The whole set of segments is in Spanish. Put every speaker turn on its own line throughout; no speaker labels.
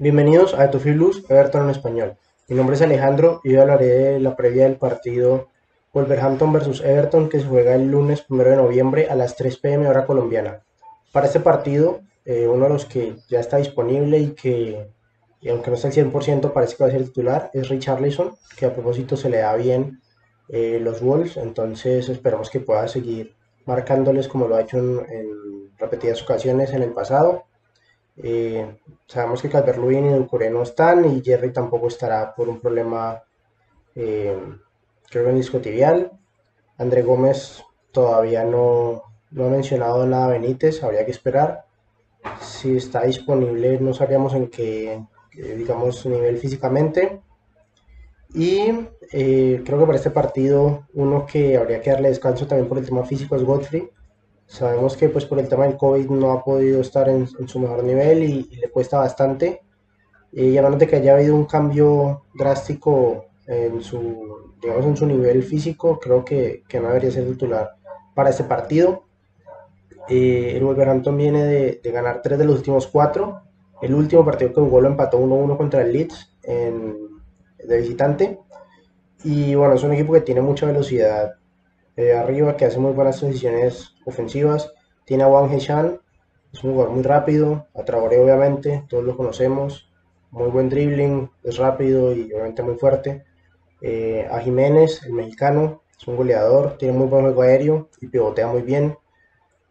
Bienvenidos a Etofilus Everton en español. Mi nombre es Alejandro y hoy hablaré de la previa del partido Wolverhampton vs Everton que se juega el lunes 1 de noviembre a las 3 pm hora colombiana. Para este partido, eh, uno de los que ya está disponible y que, aunque no está al 100%, parece que va a ser titular, es Richarlison, que a propósito se le da bien eh, los Wolves, entonces esperamos que pueda seguir marcándoles como lo ha hecho en repetidas ocasiones en el pasado eh, sabemos que Calvert-Lewin y Ducuré no están y Jerry tampoco estará por un problema, eh, creo que en disco tibial. André Gómez todavía no, no ha mencionado nada Benítez, habría que esperar. Si está disponible, no sabríamos en qué, digamos, nivel físicamente. Y eh, creo que para este partido, uno que habría que darle descanso también por el tema físico es Godfrey Sabemos que pues por el tema del COVID no ha podido estar en, su mejor nivel y, le cuesta bastante. Y a menos de que haya habido un cambio drástico en su, digamos, en su nivel físico, creo que, que no debería ser titular para este partido. Eh, el Wolverhampton viene de, de, ganar tres de los últimos cuatro. El último partido que jugó lo empató 1-1 contra el Leeds en, de visitante. Y bueno, es un equipo que tiene mucha velocidad eh, arriba que hace muy buenas transiciones ofensivas. Tiene a Wang Heshan, es un jugador muy rápido, a Traoré obviamente, todos lo conocemos, muy buen dribbling, es rápido y obviamente muy fuerte. Eh, a Jiménez, el mexicano, es un goleador, tiene muy buen juego aéreo y pivotea muy bien,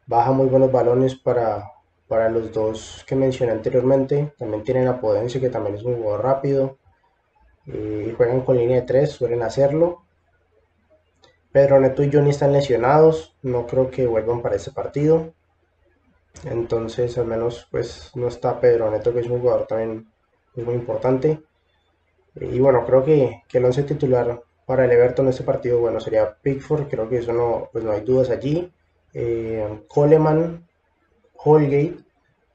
baja muy buenos balones para, para los dos que mencioné anteriormente. También tienen a Podense, que también es un jugador rápido. Eh, juegan con línea de 3, suelen hacerlo. Pedro Neto y Johnny están lesionados, no creo que vuelvan para ese partido. Entonces, al menos, pues no está Pedro Neto, que es un jugador también muy importante. Y bueno, creo que, que el once titular para el Everton en este partido, bueno, sería Pickford, creo que eso no, pues no hay dudas allí. Eh, Coleman, Holgate,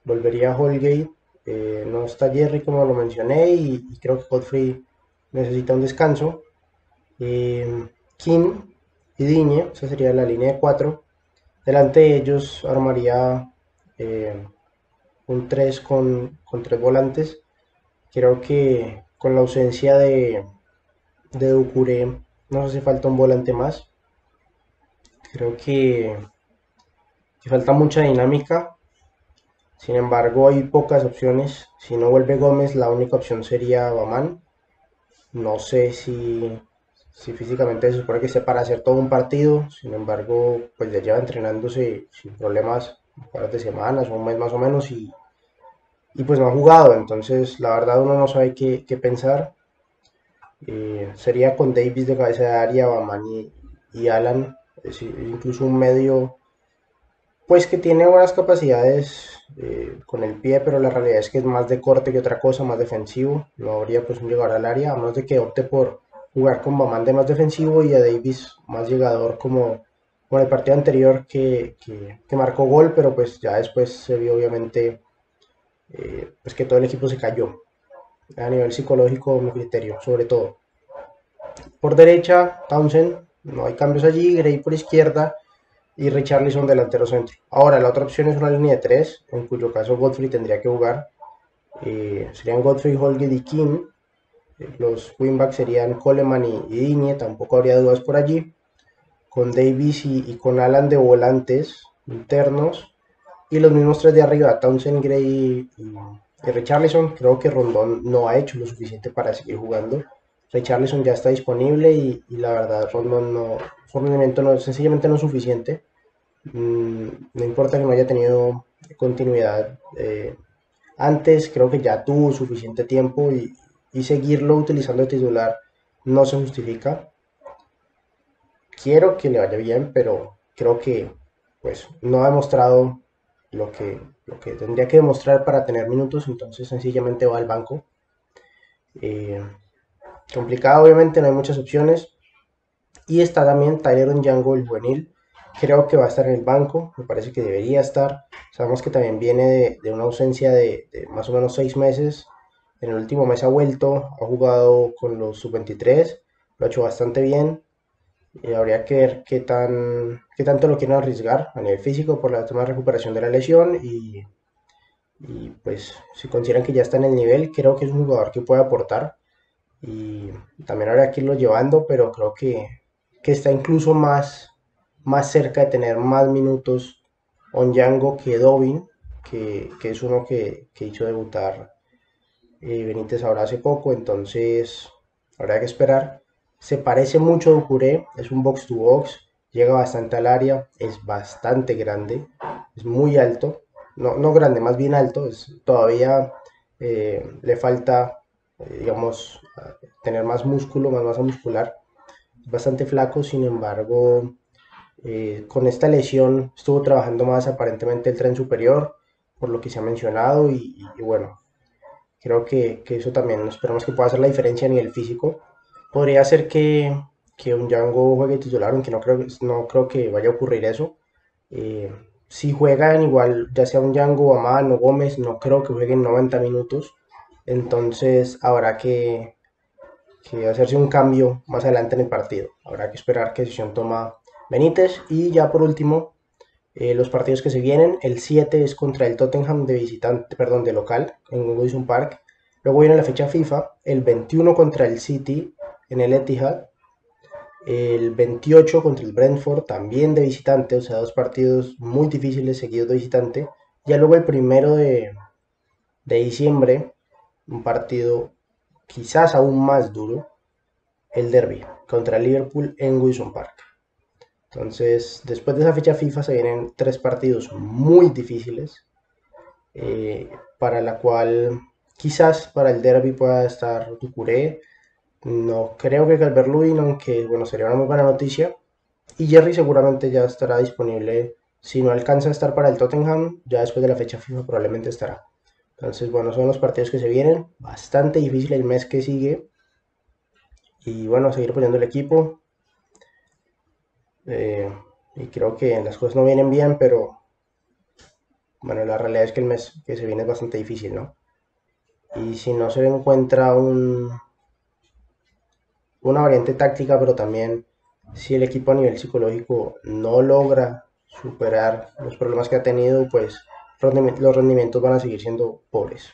volvería a Holgate. Eh, no está Jerry como lo mencioné y, creo que Godfrey necesita un descanso. Eh, Kim y Diñe, esa sería la línea de 4. Delante de ellos armaría eh, un 3 con, con 3 volantes. Creo que con la ausencia de, de Ducuré nos hace falta un volante más. Creo que, que falta mucha dinámica. Sin embargo, hay pocas opciones. Si no vuelve Gómez, la única opción sería Bamán. No sé si si físicamente se supone que esté para hacer todo un partido, sin embargo, pues ya lleva entrenándose sin problemas un par de semanas, un mes más o menos, y, y pues no ha jugado, entonces la verdad uno no sabe qué, pensar. Eh, sería con Davis de cabeza de área, Baman y, Alan, incluso un medio, pues que tiene buenas capacidades eh, con el pie, pero la realidad es que es más de corte que otra cosa, más defensivo, no habría pues un llegar al área, a menos de que opte por jugar con Bamán de más defensivo y a Davis más llegador como, como el partido anterior que, que, marcó gol, pero pues ya después se vio obviamente eh, pues que todo el equipo se cayó a nivel psicológico, mi criterio, sobre todo. Por derecha, Townsend, no hay cambios allí, Gray por izquierda y Richarlison delantero centro. Ahora, la otra opción es una línea de tres, en cuyo caso Godfrey tendría que jugar. Eh, serían Godfrey, Holgate y King los wingbacks serían Coleman y, Digne, tampoco habría dudas por allí. Con Davis y, con Alan de volantes internos. Y los mismos tres de arriba, Townsend, Gray y, y Richarlison. Creo que Rondón no ha hecho lo suficiente para seguir jugando. Richarlison ya está disponible y, la verdad Rondón no, su no, sencillamente no es suficiente. Mm, no importa que no haya tenido continuidad eh, antes, creo que ya tuvo suficiente tiempo y, y seguirlo utilizando de titular no se justifica. Quiero que le vaya bien, pero creo que pues no ha demostrado lo que, lo que tendría que demostrar para tener minutos, entonces sencillamente va al banco. Eh, complicado, obviamente, no hay muchas opciones. Y está también Tyler Django, el juvenil. Creo que va a estar en el banco, me parece que debería estar. Sabemos que también viene de, una ausencia de, de, más o menos seis meses en el último mes ha vuelto, ha jugado con los sub-23, lo ha hecho bastante bien. Y habría que ver qué, tan, qué tanto lo quieren arriesgar a nivel físico por la toma de recuperación de la lesión y, pues si consideran que ya está en el nivel, creo que es un jugador que puede aportar y también habrá que irlo llevando, pero creo que, que está incluso más, más cerca de tener más minutos Onyango que Dobin, que, que es uno que, que hizo debutar eh, Benítez ahora hace poco, entonces habrá que esperar. Se parece mucho a Ducuré, es un box to box, llega bastante al área, es bastante grande, es muy alto, no, no grande, más bien alto, es, todavía eh, le falta, eh, digamos, tener más músculo, más masa muscular, es bastante flaco, sin embargo, eh, con esta lesión estuvo trabajando más aparentemente el tren superior, por lo que se ha mencionado, y, y bueno, creo que, que, eso también esperamos que pueda hacer la diferencia a nivel físico. Podría ser que, que un Django juegue titular, aunque no creo, no creo que vaya a ocurrir eso. Eh, si juegan igual, ya sea un Django, Amán o Gómez, no creo que jueguen 90 minutos. Entonces habrá que, que, hacerse un cambio más adelante en el partido. Habrá que esperar que decisión toma Benítez. Y ya por último, eh, los partidos que se vienen. El 7 es contra el Tottenham de visitante, perdón, de local, en Wilson Park. Luego viene la fecha FIFA. El 21 contra el City en el Etihad el 28 contra el Brentford, también de visitante, o sea, dos partidos muy difíciles seguidos de visitante. Ya luego el primero de, de diciembre, un partido quizás aún más duro, el derby contra Liverpool en Wilson Park. Entonces, después de esa fecha FIFA se vienen tres partidos muy difíciles, eh, para la cual quizás para el derby pueda estar Ducuré, no creo que Calvert-Lewin, aunque bueno, sería una muy buena noticia. Y Jerry seguramente ya estará disponible. Si no alcanza a estar para el Tottenham, ya después de la fecha FIFA probablemente estará. Entonces, bueno, son los partidos que se vienen. Bastante difícil el mes que sigue. Y bueno, seguir apoyando el equipo. Eh, y creo que las cosas no vienen bien, pero bueno, la realidad es que el mes que se viene es bastante difícil, ¿no? Y si no se encuentra un, una variante táctica, pero también si el equipo a nivel psicológico no logra superar los problemas que ha tenido, pues los rendimientos van a seguir siendo pobres.